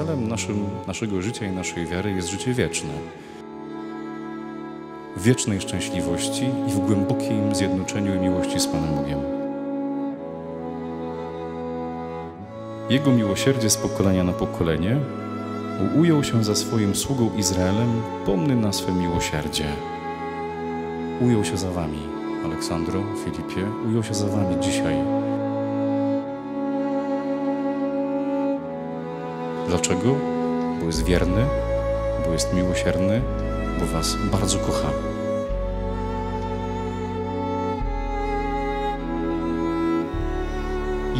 celem naszym, naszego życia i naszej wiary jest życie wieczne. W wiecznej szczęśliwości i w głębokim zjednoczeniu i miłości z Panem Bogiem. Jego miłosierdzie z pokolenia na pokolenie ujął się za swoim sługą Izraelem, pomny na swe miłosierdzie. Ujął się za wami, Aleksandro, Filipie, ujął się za wami dzisiaj. Dlaczego? Bo jest wierny, bo jest miłosierny, bo was bardzo kocha.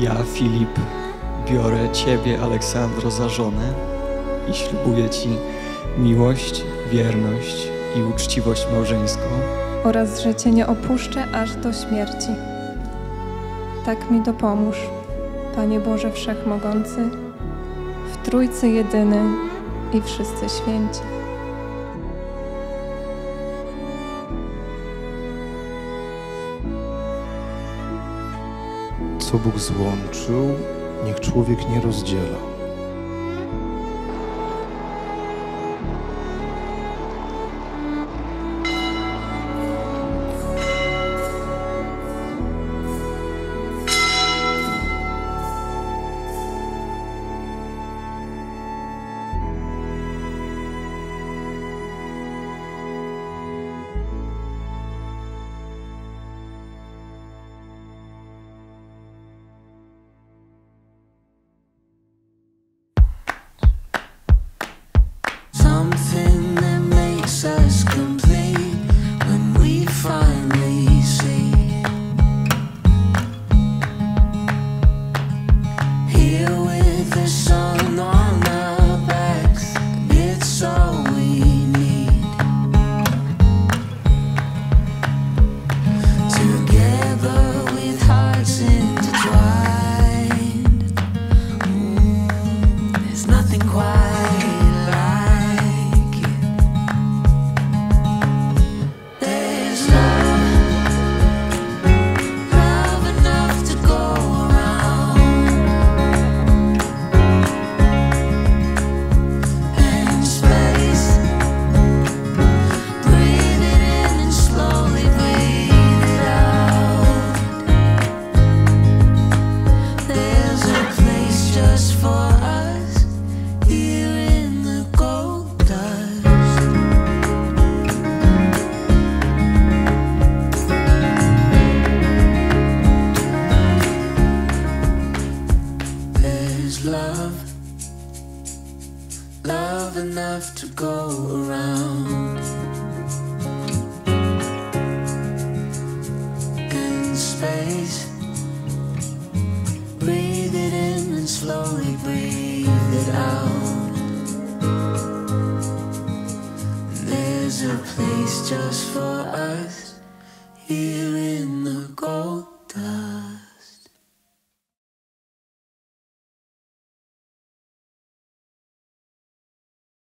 Ja, Filip, biorę Ciebie, Aleksandro, za żonę i ślubuję Ci miłość, wierność i uczciwość małżeńską oraz że Cię nie opuszczę aż do śmierci. Tak mi dopomóż, Panie Boże Wszechmogący, Trójcy jedyny i wszyscy święci. Co Bóg złączył, niech człowiek nie rozdziela. Something. Love enough to go around. In space, breathe it in and slowly breathe it out. There's a place just for us here in the gold.